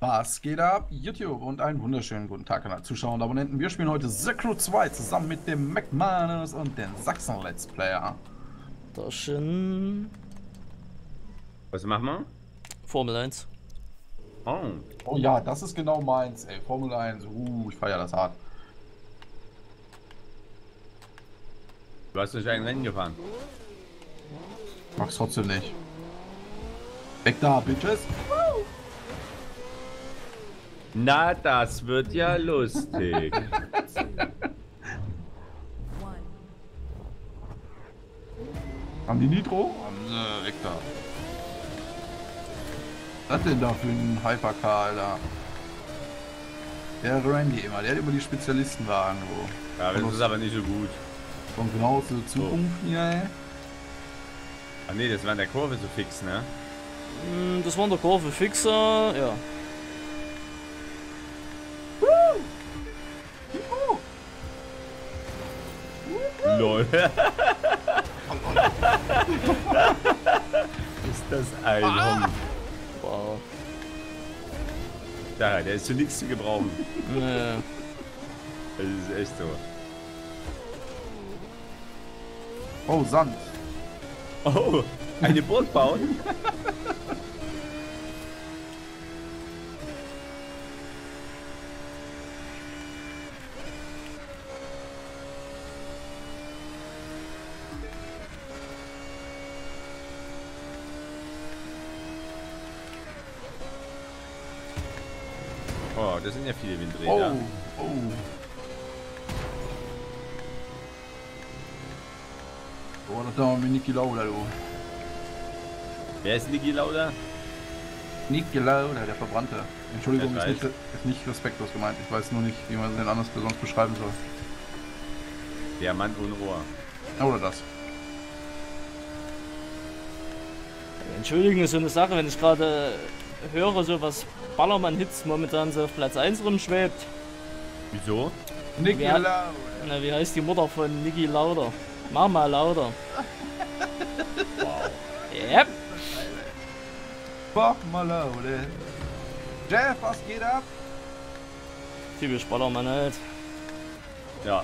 Was geht ab, YouTube? Und einen wunderschönen guten Tag an alle Zuschauer und Abonnenten. Wir spielen heute The Crew 2 zusammen mit dem McManus und den Sachsen Let's Player. Da schön. Was machen wir? Formel 1. Oh. Oh ja, das ist genau meins, ey. Formel 1. Uh, ich feiere das hart. Du hast durch ein Rennen gefahren. Mag's trotzdem nicht. Weg da, Bitches. Na, das wird ja lustig. Haben die Nitro? Haben sie, weg da. Was denn da für ein Hypercar, Alter? Der Randy immer, der hat immer die Spezialistenwagen, wo. Ja, das ist aber nicht so gut. Von genau der Zukunft hier, ey. Ach nee, das war in der Kurve so fix, ne? Hm, Das war in der Kurve fixer, ja. LOL. ist das ein Hund. Wow. Da, der ist zu nichts zu gebrauchen. Nee. Das ist echt so. Oh, Sand. Oh, eine Burg bauen? Oh, das sind ja viele Oh, Windräder. oh. Oh, das da mit Niki Lauda, du. Wer ist Niki Lauda? Niki Lauda, der Verbrannte. Entschuldigung, Der ist nicht, ist nicht respektlos gemeint. Ich weiß nur nicht, wie man den anders besonders beschreiben soll. Diamant ohne Ohr. Oder das. Entschuldigung, ist so eine Sache, wenn ich gerade höre, so was Ballermann-Hits momentan so auf Platz 1 rumschwebt. Wieso? Niki Wer- Lauda. Na, wie heißt die Mutter von Niki Lauda? Mama Lauda. wow. Yep. Mach mal Lauda. Jeff, was geht ab? Typisch Ballermann halt. Ja.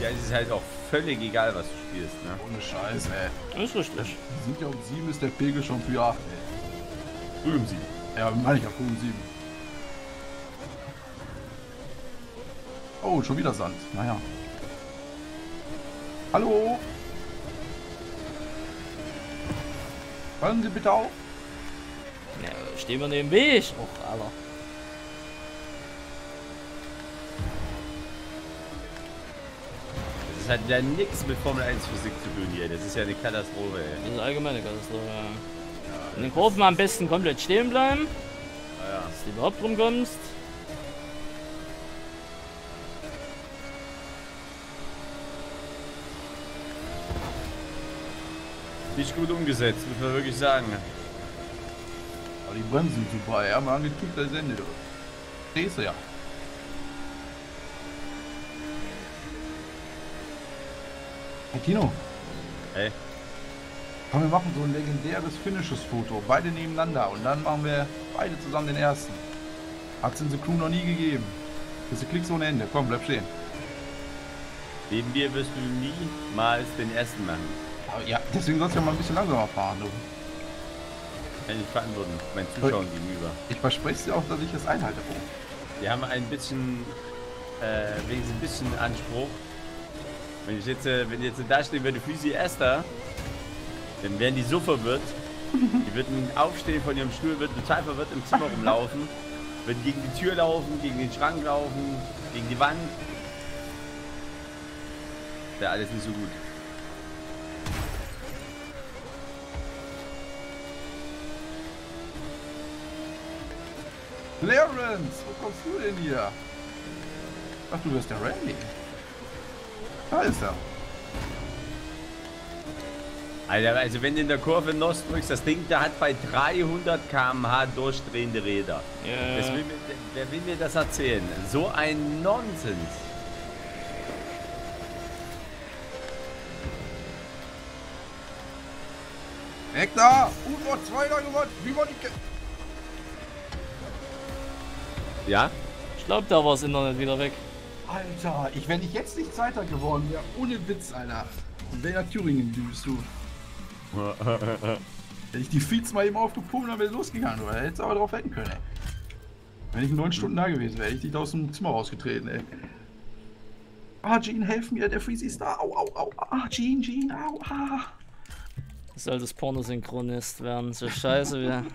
Ja, es ist halt auch völlig egal, was du spielst, ne? Ohne Scheiß, ey. Ist richtig. Wir sind ja um 7 ist der Pegel schon für 8, ey. Um sie. Ja, meine ich ja um 7. Oh, schon wieder Sand. Naja. Hallo? Hören Sie bitte auf. Ja, stehen wir neben Weg. Och, Alter. Das hat ja nichts mit Formel 1 Physik zu tun hier. Das ist ja eine Katastrophe, ey. Das ist allgemeine Katastrophe. ja. In den Kurven am besten komplett stehen bleiben, Ja, ja. dass du überhaupt rumkommst. Nicht gut umgesetzt, muss man wirklich sagen. Aber die Bremsen sind super, ja. Mal angekippt als Ende, du. Stehst du ja. Hey Tino, Ey, komm, wir machen so ein legendäres Finishes-Foto. Beide nebeneinander und dann machen wir beide zusammen den ersten. Hat's in The Crew noch nie gegeben. Das ist Klicks ohne Ende. Komm, bleib stehen. neben mir wirst du niemals den ersten machen. Aber ja, deswegen sollst du ja mal ein bisschen langsamer fahren, du. Kann ich verantworten, meinen Zuschauern gegenüber. Ich verspreche dir auch, dass ich es einhalte. Wir haben ein bisschen, äh, wenigstens ein bisschen Anspruch. Wenn ich jetzt, äh, wenn jetzt da stehen würde, Füsi Erster, dann wären die so verwirrt. Die würden aufstehen von ihrem Stuhl, würden total verwirrt im Zimmer rumlaufen, würden gegen die Tür laufen, gegen den Schrank laufen, gegen die Wand. Wäre alles nicht so gut. Clarence, wo kommst du denn hier? Ach, du bist der Randy. Da ist er. Alter, also wenn du in der Kurve Nost drückst, das Ding, da hat bei 300 km/h durchdrehende Räder. Das Ja. will mir, wer will mir das erzählen? So ein Nonsens. Weg da! U-Boot, zwei Leute, U-Boot, wie wollt ich... Ja? Ich glaube, da war das Internet wieder weg. Alter, ich, wenn ich jetzt nicht Zweiter geworden wäre, ohne Witz, Alter. Wäre Thüringen düst du. Hätte ich die Feeds mal eben aufgepumpt, dann wäre es losgegangen, oder? Hättest aber drauf wetten können, ey. Wenn ich neun Stunden da gewesen wäre, hätte ich dich da aus dem Zimmer rausgetreten, ey. Ah, Jean, helf mir, der Freezy ist da. Au, au, au. Ah, Jean, Jean, au, ah. Soll das Pornosynchronist werden, so scheiße wie.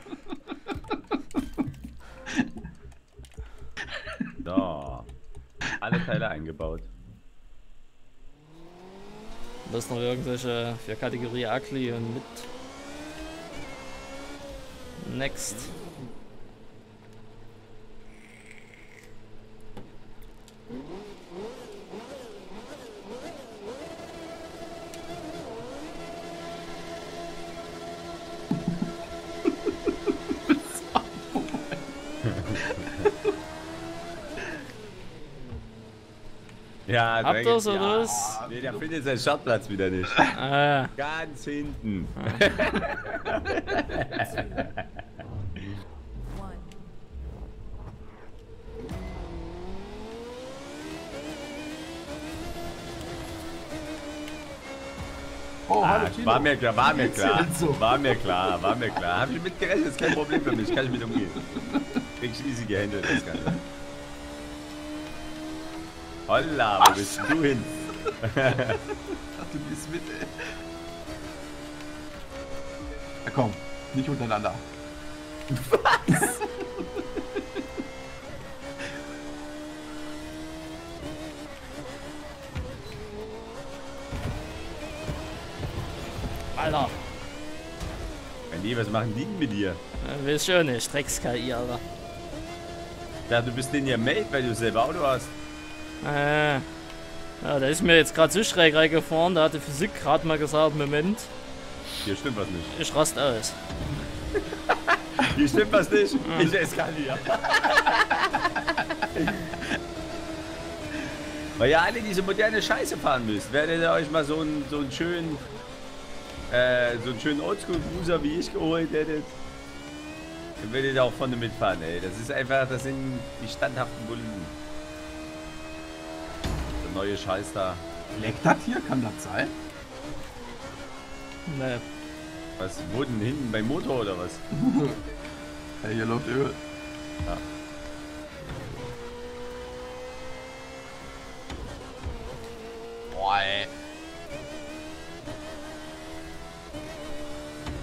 So. Alle Teile eingebaut. Das ist noch irgendwelche für Kategorie Ugly und mit. Next. Ja, Habt ihr's oder was? Nee, der findet seinen Startplatz wieder nicht. Ah, Ganz hinten. Oh, Ah, war mir klar, war mir klar. War mir klar, war mir klar. Hab ich mitgerechnet, ist kein Problem für mich, kann ich mit umgehen. Krieg ich easy gehandelt, das Ganze. Holla, wo bist du hin? Ach, du gehst mit, ey. Na komm, nicht untereinander. Alter. Mein Lieber, was machen die denn mit dir? Äh, Weiß schon nicht. Drecks-KI, Alter. Ja, du bist den ja made, weil du selber Auto hast. Äh. Ja, da ist mir jetzt gerade so schräg reingefahren. Da hat die Physik gerade mal gesagt: Moment, Hier stimmt was nicht. ich rast aus. Hier stimmt was nicht. Ich eskaliere. Weil ihr alle diese moderne Scheiße fahren müsst, werdet ihr euch mal so einen, so einen schönen, äh, so einen schönen Oldschool-Cruiser wie ich geholt hättet, dann werdet ihr auch vorne mitfahren, ey. Das ist einfach, das sind die standhaften Bullen. Neue Scheiß da. Leckt das hier? Kann das sein? Ne. Was, wo denn hinten beim Motor oder was? Hey, hier läuft Öl. Ja. Boah, ey.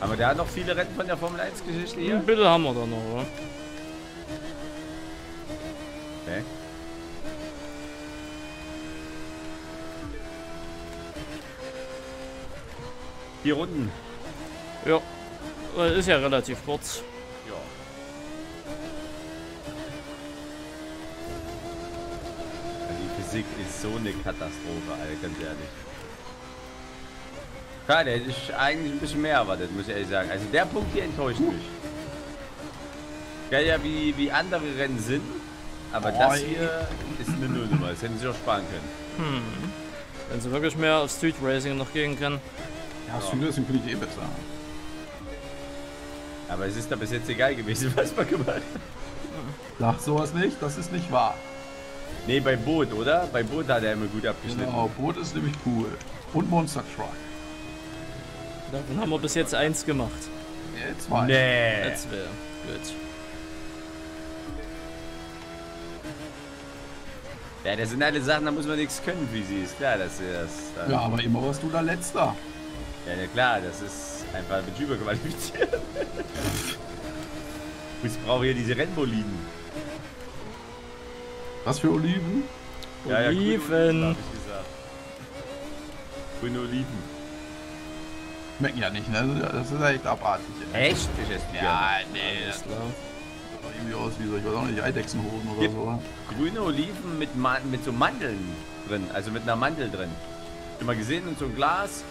Aber der hat noch viele Rennen von der Formel 1 Geschichte hier. Ein bisschen haben wir da noch, oder? Okay. Vier Runden. Ja. Äh, Ist ja relativ kurz. Ja. Die Physik ist so eine Katastrophe, Alter, ganz ehrlich. Klar, der ist eigentlich ein bisschen mehr erwartet, muss ich ehrlich sagen. Also der Punkt hier enttäuscht mich. Geil ja, wie, wie andere Rennen sind, aber Oh, das ey. hier ist eine Nullnummer. Das hätten sie auch sparen können. Wenn sie wirklich mehr auf Street Racing noch gehen können. Ja, Street Racing finde ich eh besser. Aber es ist da bis jetzt egal gewesen, was man gemacht hat. Sag sowas nicht, das ist nicht wahr. Nee, bei Boot, oder? Bei Boot hat er immer gut abgeschnitten. Genau, Boot ist nämlich cool. Und Monster Truck. Davon haben wir bis jetzt eins gemacht. Ja, zwei. Nee. Jetzt wäre. Gut. Ja, das sind alle Sachen, da muss man nichts können, wie sie ist. Klar, dass sie das. Ja, aber immer warst du da letzter. Ja, ja, klar, das ist einfach mit überqualifiziert. ich brauche hier diese Rennboliden. Was für Oliven? Ja, ja, grüne Oliven. hab ich gesagt. Grüne Oliven. Schmecken ja nicht, ne? Das ist ja echt abartig. ey. Echt? Ich esse Ja, nee, das Alles sieht doch irgendwie aus wie so, ich weiß auch nicht, Eidechsenhosen oder Gib- so. Grüne Oliven mit, Ma mit so Mandeln drin, also mit einer Mandel drin. Immer gesehen in so ein Glas,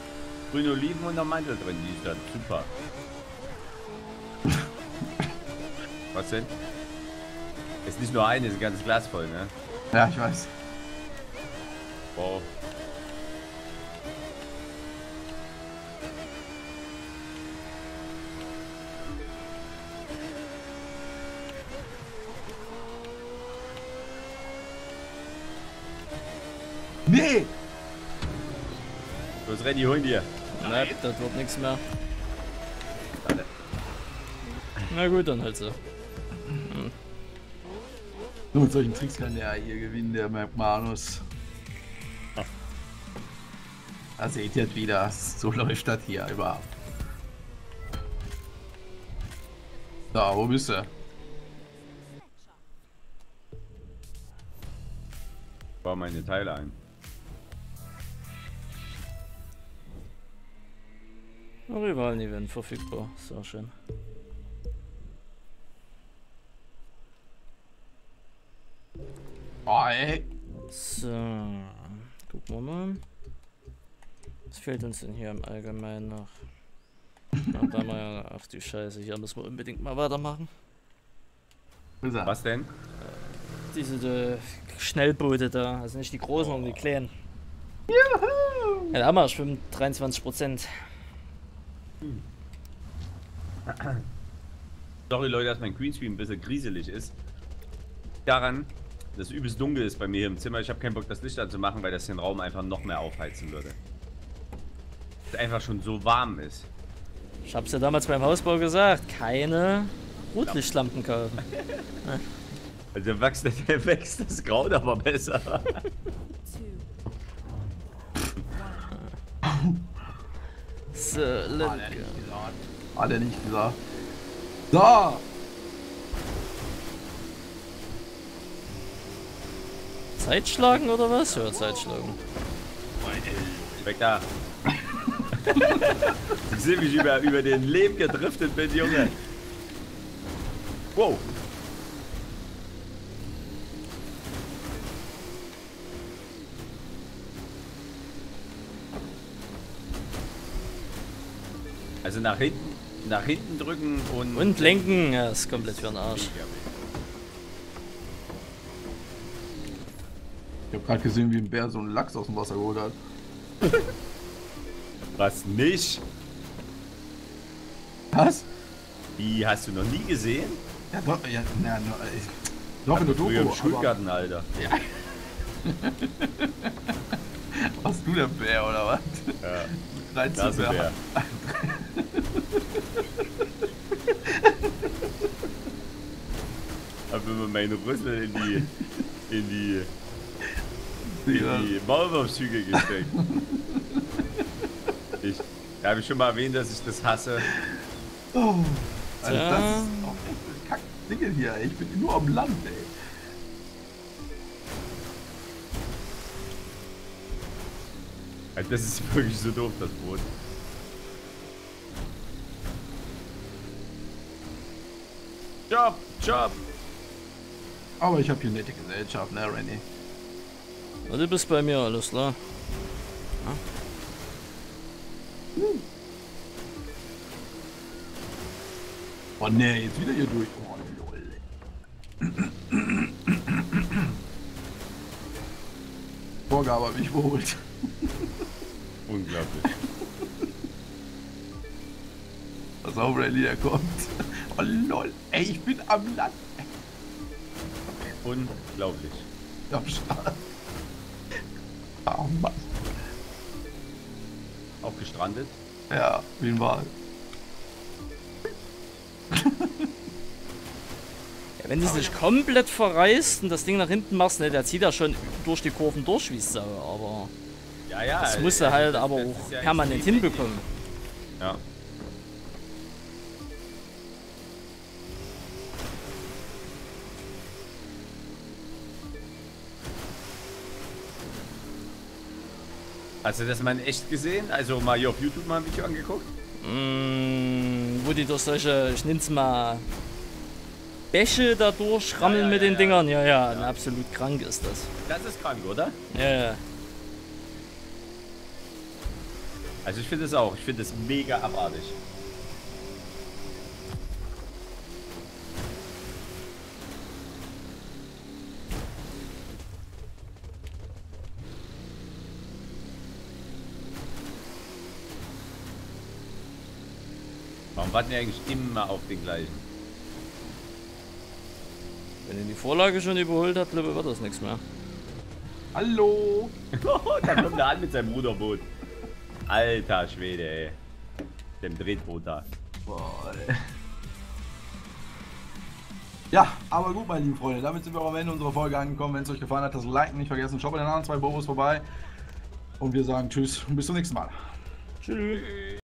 grüne Oliven und der Mantel drin, die ist dann super. Was denn? Es Ist nicht nur eine, es ist ein ganzes Glas voll, ne? Ja, ich weiß. Wow. Nee! Los, Renny, hol ihn dir. Nein, das wird nichts mehr. Warte. Na gut, dann halt so. Nur mit solchen Tricks kann der hier gewinnen, der Manus. Da seht ihr wieder, so läuft das hier überhaupt. So, wo bist du? Bau meine Teile ein. Rivalen-Event verfügbar. Sehr schön. Oh, ey. So. Gucken wir mal. Was fehlt uns denn hier im Allgemeinen noch? Ach, da ja, ach die Scheiße, hier müssen wir unbedingt mal weitermachen. Er? Was denn? Diese äh, Schnellboote da, also nicht die großen, sondern die kleinen. Juhu! Ja, da haben wir schon 23 Prozent. Sorry Leute, dass mein Greenscreen ein bisschen grieselig ist. Daran, dass es übelst dunkel ist bei mir hier im Zimmer. Ich habe keinen Bock, das Licht anzumachen, weil das den Raum einfach noch mehr aufheizen würde. Es einfach schon so warm ist. Ich hab's ja damals beim Hausbau gesagt, keine Rotlichtlampen kaufen. Also der wächst, der wächst das Kraut aber besser. So, Hat let er go. nicht gesagt. Hat er nicht gesagt. So! Zeitschlagen oder was? Ja, Zeitschlagen. Weg da. ich sehe, wie ich über, über den Leben gedriftet bin, Junge. Wow. Also nach hinten, nach hinten drücken und... Und lenken, ja, ist komplett für den Arsch. Ich hab gerade gesehen, wie ein Bär so einen Lachs aus dem Wasser geholt hat. Was nicht? Was? Wie, hast du noch nie gesehen? Ja, doch, ja, na, no, ich, doch in der Doku, Früher im aber Schulgarten, Alter. warst du der Bär oder was? Ja, Reinste Nasebär. Hab immer meine Rüssel in die, in die, Ja. in die Maulwurfshügel gesteckt. Ich, da habe ich schon mal erwähnt, dass ich das hasse. Oh, also Tja. das ist auch echt ein kack Dinge hier. ey. Ich bin nur am Land, ey. Also das ist wirklich so doof, das Boot. Job, Job! Aber ich habe hier nette Gesellschaft, ne, Renny? Ja, du bist bei mir, alles klar. Oh ne, jetzt wieder hier durch. Oh lol. Vorgabe hab ich geholt. Unglaublich. Pass auf, Renny, der kommt. Oh lol. Ey, ich bin am Land. Unglaublich. Ja, schade. Oh Mann. Auch gestrandet. Ja, wen war Ja, wenn du es nicht komplett verreißt und das Ding nach hinten machst, ne, der zieht ja schon durch die Kurven durch wie Sau, aber Ja, ja. das äh, musst du halt das- aber auch permanent hinbekommen. Ja. Hast du das mal in echt gesehen? Also mal hier auf YouTube mal ein Video angeguckt? Mm, wo die durch solche, ich nenn's mal, Bäche da durchrammeln Ja, ja, mit ja, den. Dingern. Ja, ja, na, absolut krank ist das. Das ist krank, oder? Ja, ja. Also ich finde es auch. Ich finde es mega abartig. Warum warten wir eigentlich immer auf den gleichen? Wenn ihr die Vorlage schon überholt habt, glaube ich, wird das nichts mehr. Hallo. da kommt er an mit seinem Ruderboot. Alter Schwede, ey. Dem Tretboot da. Boah, ey. Ja, aber gut, meine lieben Freunde, damit sind wir auch am Ende unserer Folge angekommen. Wenn es euch gefallen hat, das Liken nicht vergessen. Schaut bei den anderen zwei Bobos vorbei. Und wir sagen Tschüss und bis zum nächsten Mal. Tschüss.